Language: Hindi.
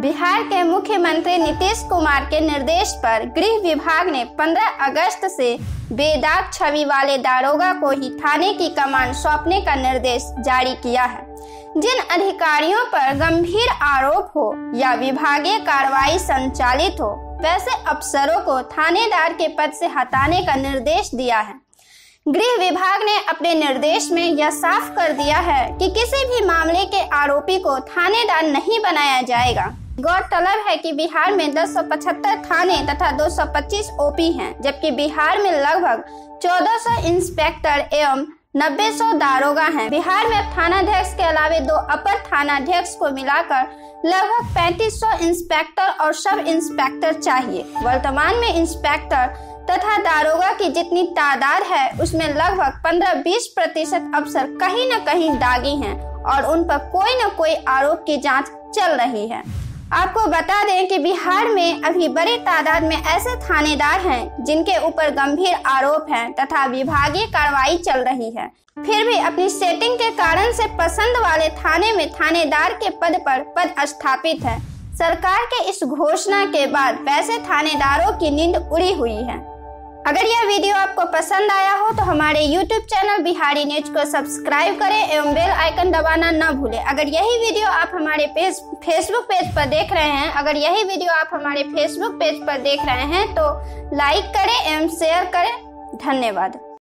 बिहार के मुख्यमंत्री नीतीश कुमार के निर्देश पर गृह विभाग ने 15 अगस्त से बेदाग छवि वाले दारोगा को ही थाने की कमान सौंपने का निर्देश जारी किया है। जिन अधिकारियों पर गंभीर आरोप हो या विभागीय कार्रवाई संचालित हो, वैसे अफसरों को थानेदार के पद से हटाने का निर्देश दिया है। गृह विभाग ने अपने निर्देश में यह साफ़ कर दिया है कि किसी भी मामले के आरोपी को थानेदार नहीं बनाया जाएगा। गौरतलब है कि बिहार में 1075 थाने तथा 225 ओपी हैं, जबकि बिहार में लगभग 1400 इंस्पेक्टर एवं नब्बे सौ दारोगा हैं। बिहार में थानाध्यक्ष के अलावे दो अपर थानाध्यक्ष को मिलाकर लगभग 3500 इंस्पेक्टर और सब इंस्पेक्टर चाहिए वर्तमान में इंस्पेक्टर तथा दारोगा की जितनी तादाद है उसमें लगभग 15-20 प्रतिशत अफसर कहीं न कहीं दागी हैं और उन पर कोई न कोई आरोप की जाँच चल रही है आपको बता दें कि बिहार में अभी बड़ी तादाद में ऐसे थानेदार हैं जिनके ऊपर गंभीर आरोप हैं तथा विभागीय कार्रवाई चल रही है। फिर भी अपनी सेटिंग के कारण से पसंद वाले थाने में थानेदार के पद पर पद स्थापित है। सरकार के इस घोषणा के बाद वैसे थानेदारों की नींद उड़ी हुई है। अगर यह वीडियो आपको पसंद आया हो तो हमारे YouTube चैनल बिहारी न्यूज़ को सब्सक्राइब करें एवं बेल आइकन दबाना न भूलें। अगर यही वीडियो आप हमारे पेज फेसबुक पेज पर देख रहे हैं, अगर यही वीडियो आप हमारे फेसबुक पेज पर देख रहे हैं तो लाइक करें एवं शेयर करें। धन्यवाद।